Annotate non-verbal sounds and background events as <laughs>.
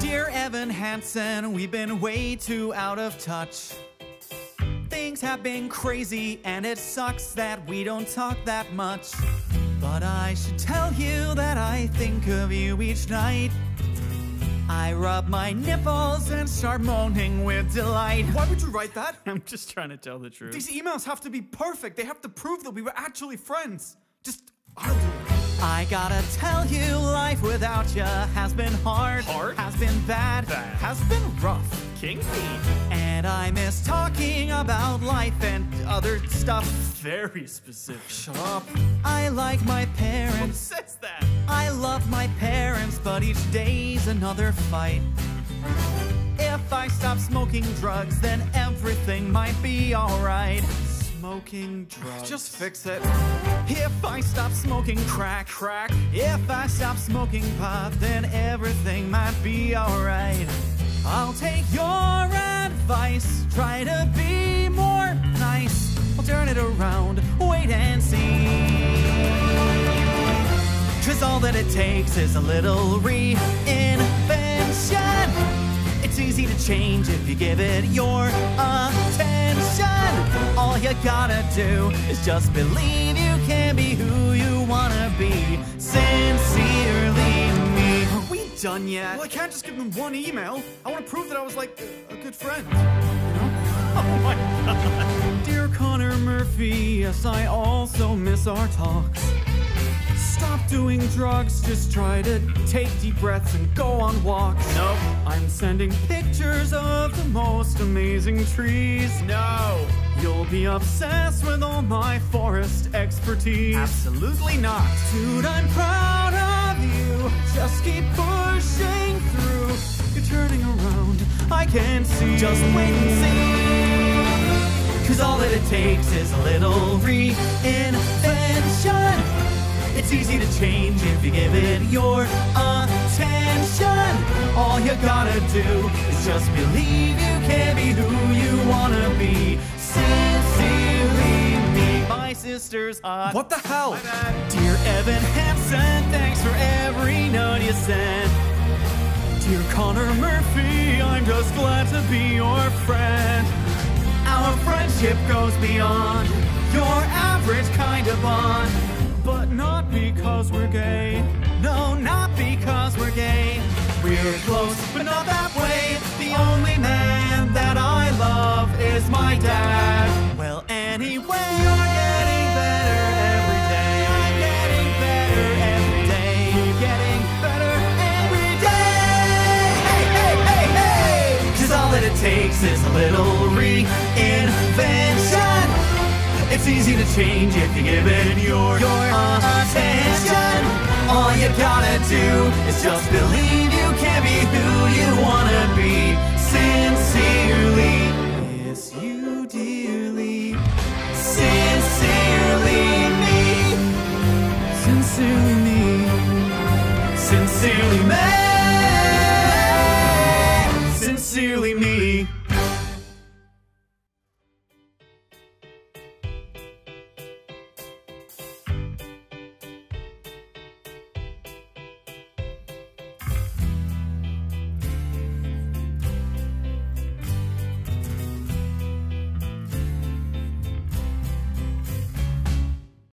Dear Evan Hansen, we've been way too out of touch. Things have been crazy, and it sucks that we don't talk that much. But I should tell you that I think of you each night. I rub my nipples and start moaning with delight. Why would you write that? <laughs> I'm just trying to tell the truth. These emails have to be perfect. They have to prove that we were actually friends. I gotta tell you, life without you has been hard, Hard? has been bad, Bad. has been rough. Kinky. And I miss talking about life and other stuff. Very specific. Shut up. I like my parents. Who says that? I love my parents, but each day's another fight. If I stop smoking drugs, then everything might be alright. Smoking drugs. Just fix it. If I stop smoking crack, crack. If I stop smoking pot, then everything might be alright. I'll take your advice, try to be more nice. I'll turn it around, wait and see. Cause all that it takes is a little reinvention. It's easy to change if you give it your attention. All you gotta do is just believe you can be who you wanna be. Sincerely me. Are we done yet? Well, I can't just give them one email. I want to prove that I was like a, a good friend. You know? <laughs> Oh my god. Dear Connor Murphy, yes, I also miss our talks. Stop doing drugs, just try to take deep breaths and go on walks. Nope. I'm sending pictures of the most amazing trees. No. You'll be obsessed with all my forest expertise. Absolutely not. Dude, I'm proud of you. Just keep pushing through. You're turning around, I can see. Just wait and see. Cause all that it takes is a little reinvention. It's easy to change if you give it your attention. All you gotta do is just believe you can be who you wanna be. Sincerely me, my sister's hot. What the hell? Dear Evan Hansen, thanks for every note you sent. Dear Connor Murphy, I'm just glad to be your friend. Our friendship goes beyond your average kind of bond. But not because we're gay. No, not because we're gay. We're close, but not that way. The only man that I love is my dad. Well, anyway, you're getting better every day. I'm getting better every day. You're getting better every day. Hey, hey, hey, hey! Cause all that it takes is a little reinvention. It's easy to change if you give it your, your Just believe you can be who you wanna be. Sincerely, miss you dearly. Sincerely me. Sincerely me. Sincerely me. Sincerely me.